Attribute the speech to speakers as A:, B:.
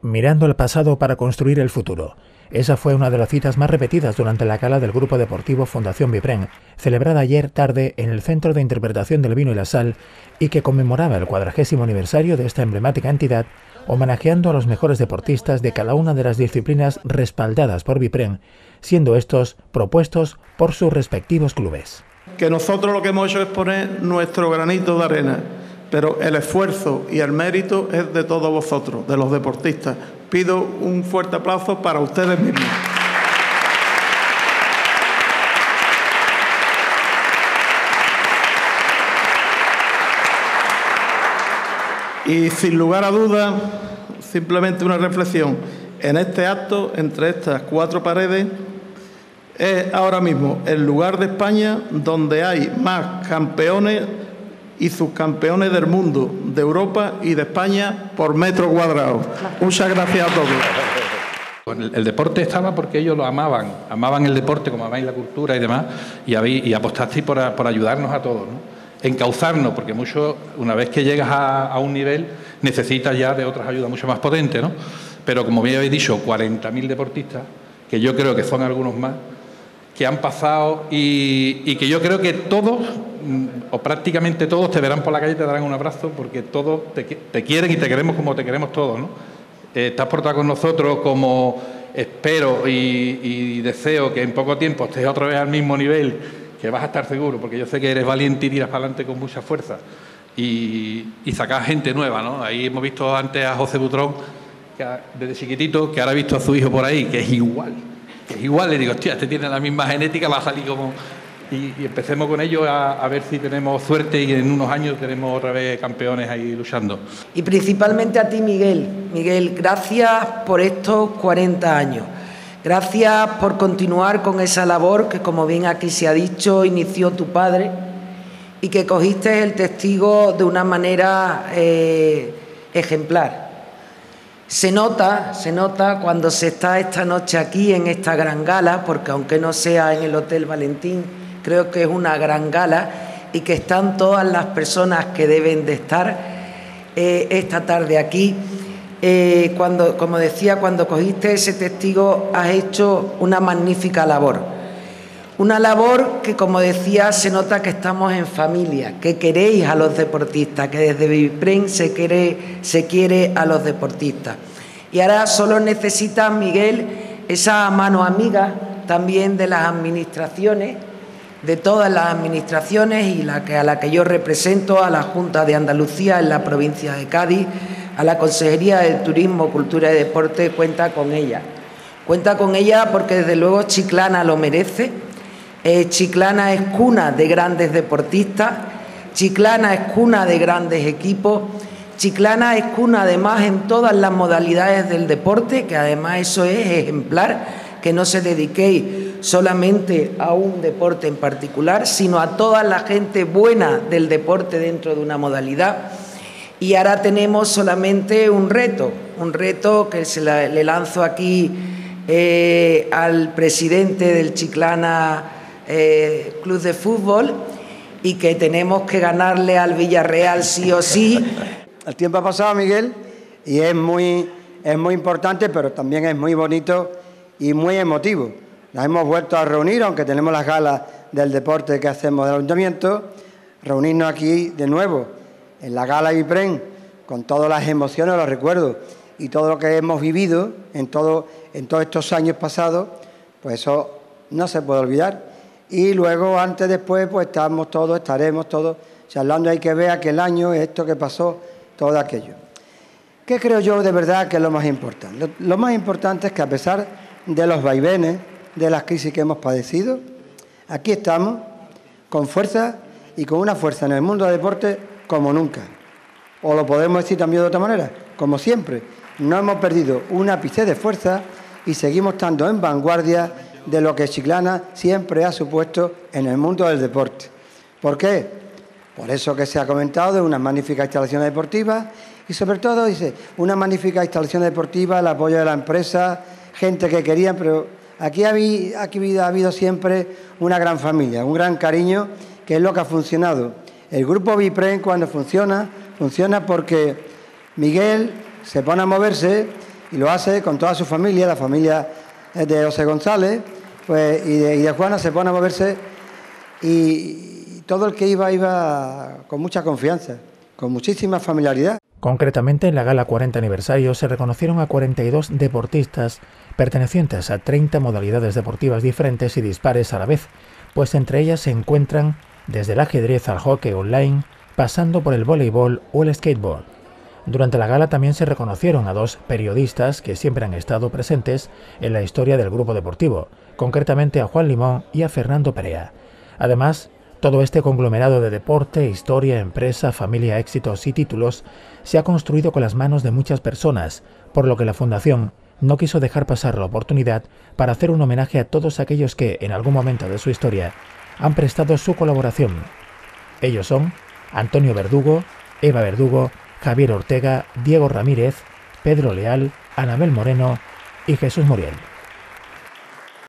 A: Mirando el pasado para construir el futuro. Esa fue una de las citas más repetidas durante la gala del Grupo Deportivo Fundación Bipren, celebrada ayer tarde en el Centro de Interpretación del Vino y la Sal y que conmemoraba el cuadragésimo aniversario de esta emblemática entidad, homenajeando a los mejores deportistas de cada una de las disciplinas respaldadas por Bipren, siendo estos propuestos por sus respectivos clubes.
B: Que nosotros lo que hemos hecho es poner nuestro granito de arena pero el esfuerzo y el mérito es de todos vosotros, de los deportistas. Pido un fuerte aplauso para ustedes mismos. Y sin lugar a dudas, simplemente una reflexión. En este acto, entre estas cuatro paredes, es ahora mismo el lugar de España donde hay más campeones y subcampeones del mundo, de Europa y de España por metro cuadrado. Muchas gracias a todos.
C: El, deporte estaba porque ellos lo amaban, amaban el deporte como amáis la cultura y demás, y, apostasteis por, ayudarnos a todos, encauzarnos, porque mucho, una vez que llegas a, un nivel, necesitas ya de otras ayudas mucho más potentes, ¿no? Pero como bien habéis dicho, 40.000 deportistas, que yo creo que son algunos más, que han pasado y, que yo creo que todos o prácticamente todos te verán por la calle y te darán un abrazo porque todos te, quieren y te queremos como te queremos todos. ¿no? Eh, estás portado con nosotros como espero y, deseo que en poco tiempo estés otra vez al mismo nivel, que vas a estar seguro, porque yo sé que eres valiente y tiras para adelante con mucha fuerza y, y gente nueva. ¿no? Ahí hemos visto antes a José Butrón, desde chiquitito, que ahora ha visto a su hijo por ahí, que es igual. Que es igual, le digo, hostia, este tiene la misma genética, va a salir como, y, empecemos con ello a, ver si tenemos suerte y en unos años tenemos otra vez campeones ahí luchando.
D: Y principalmente a ti, Miguel. Miguel, gracias por estos 40 años. Gracias por continuar con esa labor que, como bien aquí se ha dicho, inició tu padre y que cogiste el testigo de una manera eh, ejemplar. Se nota, se nota cuando se está esta noche aquí en esta gran gala, porque aunque no sea en el Hotel Valentín, Creo que es una gran gala y que están todas las personas que deben de estar eh, esta tarde aquí. Eh, cuando, como decía, cuando cogiste ese testigo has hecho una magnífica labor. Una labor que, como decía, se nota que estamos en familia, que queréis a los deportistas, que desde Vivipren se quiere, se quiere a los deportistas. Y ahora solo necesita, Miguel, esa mano amiga también de las administraciones de todas las administraciones y la que, a la que yo represento, a la Junta de Andalucía en la provincia de Cádiz, a la Consejería de Turismo, Cultura y Deporte, cuenta con ella. Cuenta con ella porque desde luego Chiclana lo merece. Eh, Chiclana es cuna de grandes deportistas, Chiclana es cuna de grandes equipos, Chiclana es cuna además en todas las modalidades del deporte, que además eso es ejemplar, que no se dediquéis solamente a un deporte en particular, sino a toda la gente buena del deporte dentro de una modalidad. Y ahora tenemos solamente un reto, un reto que se le lanzo aquí eh, al presidente del Chiclana eh, Club de Fútbol y que tenemos que ganarle al Villarreal sí o sí.
E: El tiempo ha pasado, Miguel, y es muy, es muy importante, pero también es muy bonito y muy emotivo nos hemos vuelto a reunir, aunque tenemos las galas del deporte que hacemos del ayuntamiento, reunirnos aquí de nuevo en la gala IPREN con todas las emociones, los recuerdos y todo lo que hemos vivido en, todo, en todos estos años pasados, pues eso no se puede olvidar. Y luego, antes, después, pues estamos todos, estaremos todos charlando. Hay que ver aquel año, esto que pasó, todo aquello. ¿Qué creo yo de verdad que es lo más importante? lo más importante es que a pesar de los vaivenes, de las crisis que hemos padecido, aquí estamos con fuerza y con una fuerza en el mundo del deporte como nunca. O lo podemos decir también de otra manera, como siempre, no hemos perdido un ápice de fuerza y seguimos estando en vanguardia de lo que Chiclana siempre ha supuesto en el mundo del deporte. ¿Por qué? Por eso que se ha comentado de unas magníficas instalaciones deportivas y sobre todo, dice, una magnífica instalación deportiva, el apoyo de la empresa, gente que querían, pero Aquí ha, habido, siempre una gran familia, un gran cariño, que es lo que ha funcionado. El grupo Bipren cuando funciona, funciona porque Miguel se pone a moverse y lo hace con toda su familia, la familia de José González pues, y, de, Juana se pone a moverse y todo el que iba iba con mucha confianza, con muchísima familiaridad.
A: Concretamente, en la gala 40 aniversario se reconocieron a 42 deportistas pertenecientes a 30 modalidades deportivas diferentes y dispares a la vez, pues entre ellas se encuentran desde el ajedrez al hockey online, pasando por el voleibol o el skateboard. Durante la gala también se reconocieron a dos periodistas que siempre han estado presentes en la historia del grupo deportivo, concretamente a Juan Limón y a Fernando Perea. Además, todo este conglomerado de deporte, historia, empresa, familia, éxitos y títulos se ha construido con las manos de muchas personas, por lo que la Fundación no quiso dejar pasar la oportunidad para hacer un homenaje a todos aquellos que, en algún momento de su historia, han prestado su colaboración. Ellos son Antonio Verdugo, Eva Verdugo, Javier Ortega, Diego Ramírez, Pedro Leal, Anabel Moreno y Jesús Muriel.